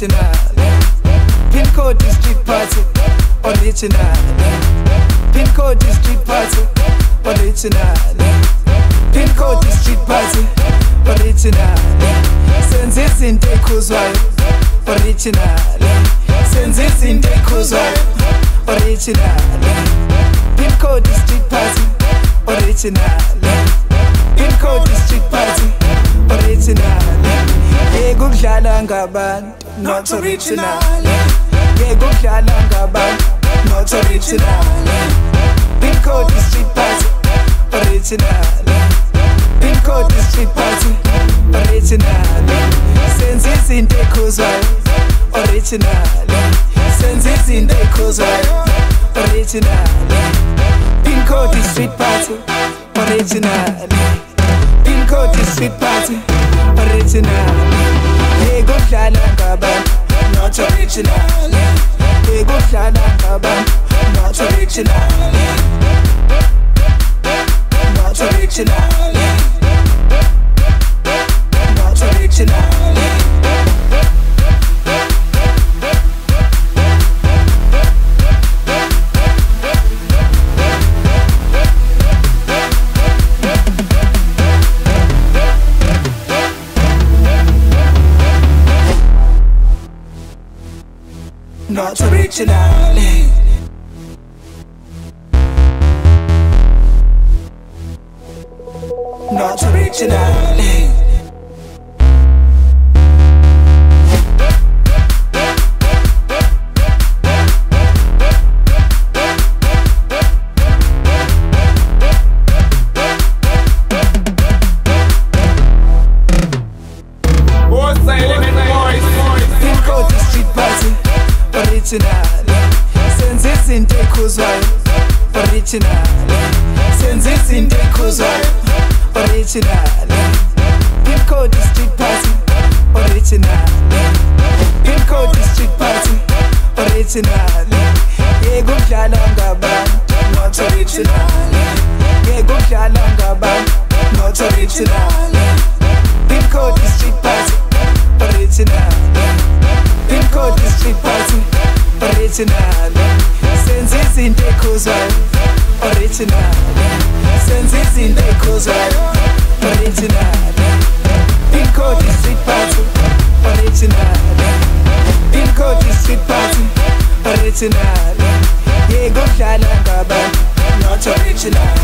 original. PinCode is street party original. PinCode is street party original. PinCode is street party original. Senze izinto ekhuzwayo original. Senze izinto ekhuzwayo original. PinCode is street party original ngabantu not original. Ekudlala ngabantu not original. PinCode is street party original. PinCode is street party original. Senze izinto ekhuzwayo original. Senze izinto ekhuzwayo original. PinCode is street party original. PinCode is street party original Ekudlala ngabantu not original. Ekudlala ngabantu not Not original. Not original original Senze izinto ekhuzwayo original Senze izinto ekhuzwayo original PinCode street party original PinCode street party original Yekudlala ngabantu not original Yekudlala ngabantu not original original eh? Senze izinto ekhuzwayo original eh? Senze izinto ekhuzwayo original eh? Pin code is street party original PinCode is street party original ngabantu not ngabantu not original